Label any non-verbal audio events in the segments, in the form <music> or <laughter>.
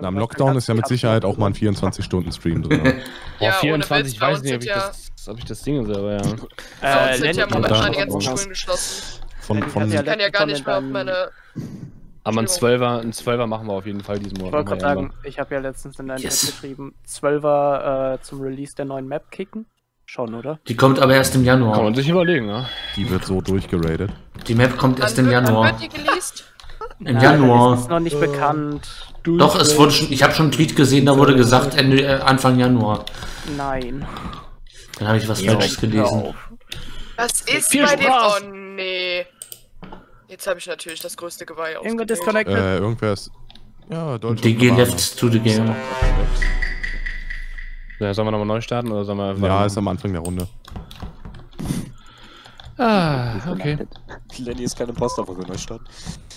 Na, Am Lockdown ist ja mit Sicherheit auch mal ein 24-Stunden-Stream drin. <laughs> Ja, Boah, 24, ich weiß nicht, ob ich, das, ob ich das Ding selber, ja. <laughs> Äh, sind ja momentan die ganzen Schulen geschlossen. Von, von, Ich kann ja gar nicht mehr auf in meine. Aber ein. 12er, ein 12er machen wir auf jeden Fall diesen Ich Monat. wollte Machen gerade sagen, ich habe ja letztens in deinem Yes. Chat geschrieben, 12er äh, zum Release der neuen Map kicken. Schon, oder? Die kommt aber erst im irgendwann. Kann Januar. man sich überlegen, ne? die wird so durchgeradet. Die Map kommt erst im wird- wann Januar. wird die? Im Nein, Januar. Das ist noch nicht bekannt. Doch, es wurde schon, ich habe schon einen Tweet gesehen, da wurde gesagt Ende, äh, Anfang Januar. Nein. Dann habe ich was Ja, Falsches gelesen. Was ist Viel bei dem. Spaß. Oh nee. Jetzt habe ich natürlich das größte Geweih Irgendwer disconnected? Äh, irgendwer ist. Ja, Deutschland. DG left to the game. Ja, sollen wir nochmal neu starten oder sollen wir. Ja, ist am Anfang der Runde. Ah, okay. Lenny ist kein Imposter, wo wir neu starten.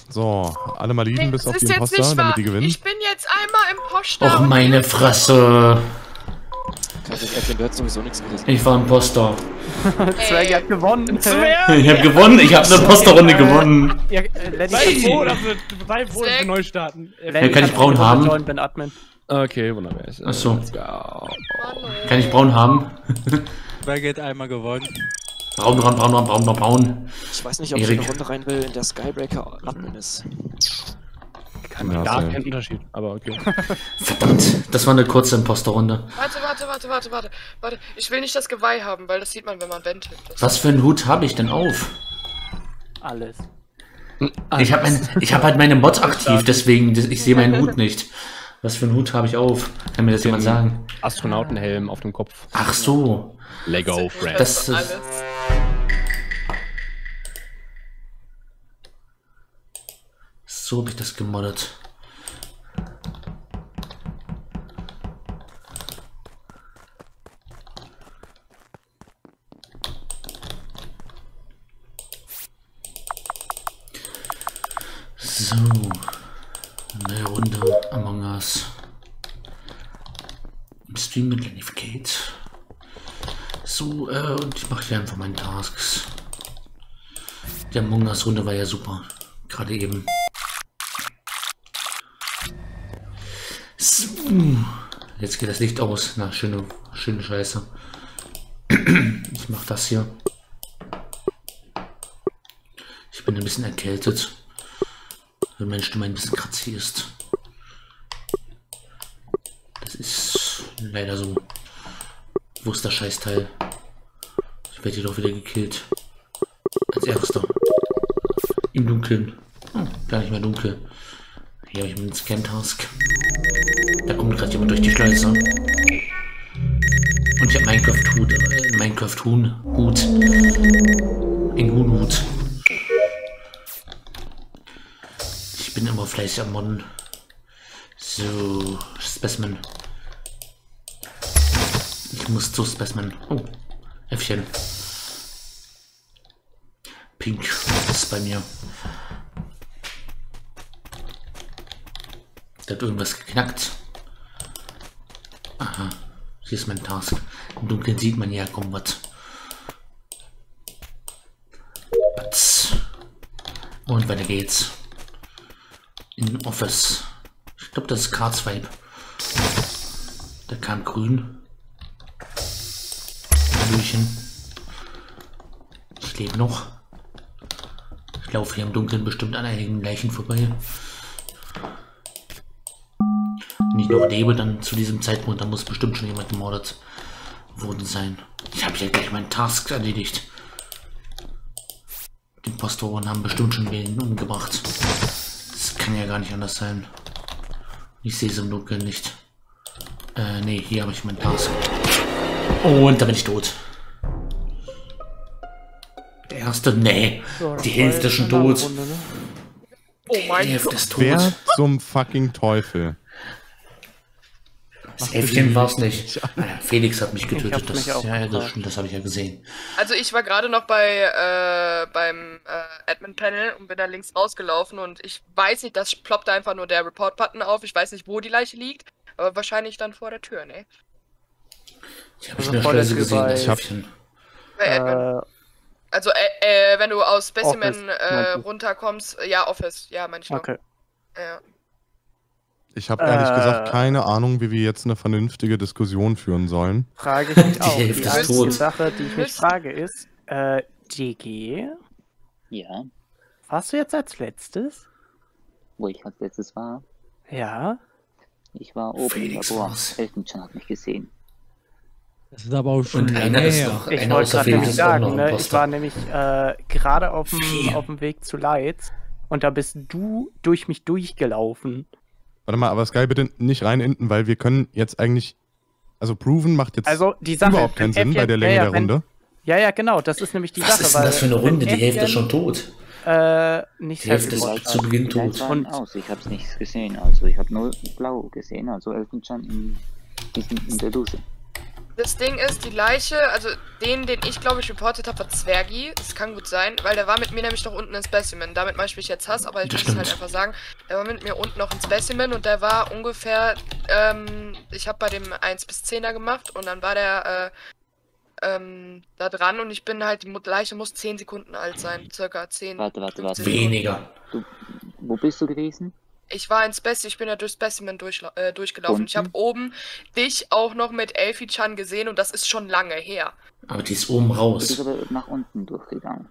So, alle mal lieben bis auf ist die jetzt Imposter, damit die gewinnen. Ich bin jetzt einmal im Poster. Och, meine Fresse. Gerissen. Ich war Imposter. <laughs> Zwerg hat <laughs> gewonnen. Ich habe gewonnen, ich habe eine Imposterrunde gewonnen. Ja, äh, Lenny, Sei froh, dass wir, sei froh, dass wir neu starten. Lenny, kann ich braun haben? bin Admin. Okay, wunderbar. Ach so. Let's go. Mann, Kann ich braun haben? <laughs> Wer hat einmal gewonnen? Braun, braun, braun, braun, braun, braun, braun. Ich weiß nicht, ob Erik. ich in eine Runde rein will, in der Skybreaker Admin ist. Kann ja, Da sein. kein Unterschied, aber okay. <laughs> Verdammt, das war eine kurze Imposterrunde. Warte, warte, warte, warte, warte. Warte, ich will nicht das Geweih haben, weil das sieht man, wenn man wendet. Das Was für einen Hut habe ich denn auf? Alles. Ich habe hab halt meine Mod aktiv, deswegen, ich sehe meinen Hut nicht. Was für einen Hut habe ich auf? Kann mir das jemand sagen? Astronautenhelm auf dem Kopf. Ach so. Lego Friend. Das ist- alles. So habe ich das gemoddet. So. Neue Runde Among Us. Im Stream mit Lenny Kate. So, äh, und ich mache hier einfach meine Tasks. Die Among Us Runde war ja super. Gerade eben. Jetzt geht das Licht aus. Na, schöne, schöne Scheiße. Ich mach das hier. Ich bin ein bisschen erkältet. Wenn meine Stimme ein bisschen kratzig ist. Das ist leider so. Wo ist das Scheißteil? Ich werde jedoch wieder gekillt. Als erster. Im Dunkeln. Hm, gar nicht mehr dunkel. Hier habe ich einen Scan-Task. Jemand durch die Schleuse. Und ich habe Minecraft-Hut. Äh, Minecraft-Huhn. Hut. Ein Huhnhut. Ich bin immer fleißig am Modden. So, Specimen. Ich muss zu Specimen. Oh, Äffchen. Pink ist bei mir. Da hat irgendwas geknackt. Aha, hier ist mein Task. Im Dunkeln sieht man ja kaum was. Und weiter geht's. In Office. Ich glaube, das ist K2. Der kam grün. Hallöchen. Ich lebe noch. Ich laufe hier im Dunkeln bestimmt an einigen Leichen vorbei. Noch lebe, dann zu diesem Zeitpunkt, dann muss bestimmt schon jemand gemordet worden sein. Ich habe hier gleich meinen Task erledigt. Die Impostoren haben bestimmt schon wen umgebracht. Das kann ja gar nicht anders sein. Ich sehe es im Dunkeln nicht. Äh, nee, hier habe ich meinen Task. Und da bin ich tot. Der erste, nee. Die Hälfte ist schon tot. Runde, ne? Oh Die mein Hälfte ist tot. Wer zum fucking Teufel? Das Äffchen war es nicht. Felix hat mich getötet. Das, mich ja, das, das habe ich ja gesehen. Also ich war gerade noch bei äh, beim äh, Admin-Panel und bin da links rausgelaufen und ich weiß nicht, das ploppte einfach nur der Report-Button auf. Ich weiß nicht, wo die Leiche liegt, aber wahrscheinlich dann vor der Tür, ne? Ich habe Also Schleuse Tür gesehen, das Admin. Äh, Also äh, äh, wenn du aus Specimen Office, äh, runterkommst, ja, Office, ja, meine ich noch. okay. Ja. Ich habe ehrlich Äh. gesagt keine Ahnung, wie wir jetzt eine vernünftige Diskussion führen sollen. Frage <laughs> ich mich auch. Die ist einzige tot. Sache, die ich mich frage, ist, äh, DG, Ja, warst du jetzt als letztes? wo ich als letztes war. Ja. Ich war oben Felix im Labor. Elfenstein hat mich gesehen. Das ist aber auch schon Und einer lange ist her. noch, Ich einer wollte gerade nämlich sagen, ne, ich war nämlich äh, gerade auf dem Vier. auf dem Weg zu Lights und da bist du durch mich durchgelaufen. Warte mal, aber Sky bitte nicht reinenden, weil wir können jetzt eigentlich. Also Proven macht jetzt Also die Sache überhaupt keinen Sinn bei der Länge ja, ja, der wenn, Runde. Ja, ja, genau, das ist nämlich die Was Sache, ist denn das für eine Runde? Die Hälfte ist schon tot. Äh, nicht Die Hälfte ist zu Beginn tot. Und- aus. Ich habe es nicht gesehen. Also ich habe nur blau gesehen. Also Elfenstein in, in, in der Dusche. Das Ding ist, die Leiche, also den, den ich glaube ich reportet habe, war Zwergi. Das kann gut sein, weil der war mit mir nämlich noch unten in Specimen. Damit mache ich mich jetzt Hass, aber ich Das muss es halt stimmt. einfach sagen. Der war mit mir unten noch in Specimen und der war ungefähr, ähm, ich habe bei dem 1 bis 10er gemacht und dann war der, äh, ähm, da dran und ich bin halt, die Leiche muss 10 Sekunden alt sein, circa 10. Warte, warte, warte. 15 Sekunden. Weniger. Du, wo bist du gewesen? Ich war in Specimen, ich bin ja durch Specimen äh, durchgelaufen. Ich habe oben dich auch noch mit Elfi-Chan gesehen und das ist schon lange her. Aber die ist oben Du raus. bist aber nach unten durchgegangen.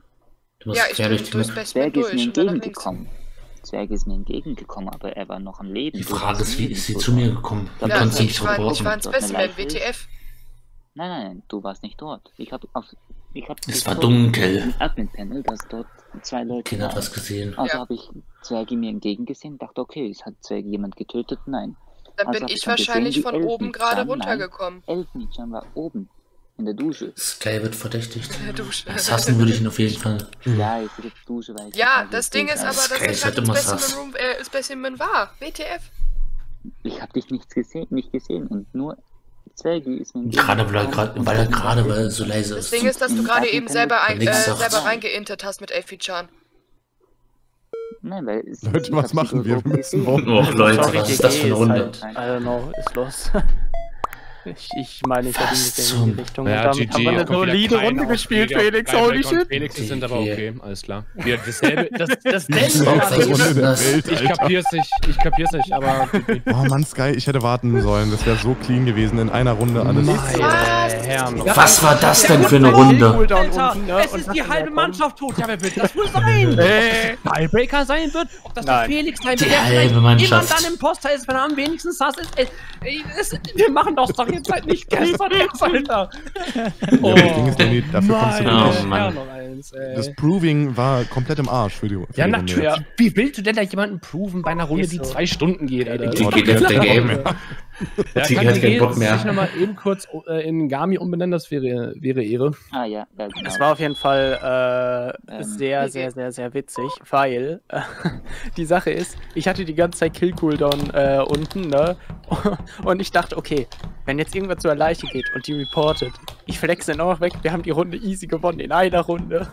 Du musst Ja, ich quer bin durch die durch. Specimen Zwerg ist mir durch und entgegengekommen. Zwerg ist mir entgegengekommen, aber er war noch am Leben. Die Frage ist, wie ist sie zu mir gekommen? Ja, kannst du ich, nicht war, ich war in Dort eine Specimen, ist? WTF. Nein, nein, du warst nicht dort. Ich habe auf, ich habe Es war dunkel. Admin-Panel, dass dort zwei Leute Kind hat was gesehen. Also Ja. habe ich Zwergi mir entgegengesehen, dachte, okay, es hat Zwergi jemand getötet? Nein. Dann Also bin ich gesehen, wahrscheinlich wie von Elfen oben gerade runtergekommen. Elfenstein war oben in der Dusche. Sky wird verdächtigt. In der Dusche. Assassen würde ich ihn auf jeden <laughs> Fall. Ja, ich würde Dusche, weil ich Ja, das Ding gesehen, ist aber, dass Sky ich halt Specimen. Room, äh, Specimen war. WTF. Ich habe dich nichts gesehen, nicht gesehen und nur Zwergi ist mir Gerade weil er gerade, weil er gerade er so leise Das ist. Ding ist, dass du gerade eben selber, ein, äh, selber reingeintet hast mit Elfi-Chan. Nein, weil es, Leute, was machen wir? Wir müssen. Oh Leute, was ist das für eine Runde? Halt, I don't know, ist los. Ich, ich meine, ich habe ihn in die Richtung. Ja, und damit GG, haben wir eine solide Runde gespielt, Felix. Holy shit. Felix sind aber Okay. okay, alles klar. Wir, dasselbe, das, Das? Welt, Ich kapier's nicht, ich kapier's nicht, aber <laughs> Oh Mann, Sky, ich hätte warten sollen. Das wäre so clean gewesen. In einer Runde alles. meine. Was war das denn für eine Runde? Alter, ne? es Und ist die halbe. Mannschaft tot. Ja, wer wird das wohl sein? <laughs> Tiebreaker sein wird? Ob das der Felix sein Die wird? der halbe Mannschaft. Jemand dann Imposter ist, wenn er am wenigsten saß ist. Wir machen das doch jetzt halt nicht gestern erst, Alter. Ja, das Ding ist, Danny, dafür kommst du. Oh, Mann. Ja, noch eins. Das Proving war komplett im Arsch für die, für Ja, die Runde. natürlich. Wie willst du denn da jemanden proven bei einer Runde, die zwei Stunden geht, Alter? Die Oh, geht hat der Game. Ja, Die kann hat die keinen Bock mehr. sich nochmal eben kurz äh, in Gami umbenennen, das wäre, wäre Ehre. Ah ja, ja genau. Es war auf jeden Fall äh, Ähm, sehr, sehr, sehr, sehr witzig, weil äh, <laughs> die Sache ist, ich hatte die ganze Zeit Kill-Cooldown äh, unten, ne? <laughs> Und ich dachte, okay, wenn jetzt irgendwas zur Leiche geht und die reportet, ich flex den auch noch weg, wir haben die Runde easy gewonnen in einer Runde.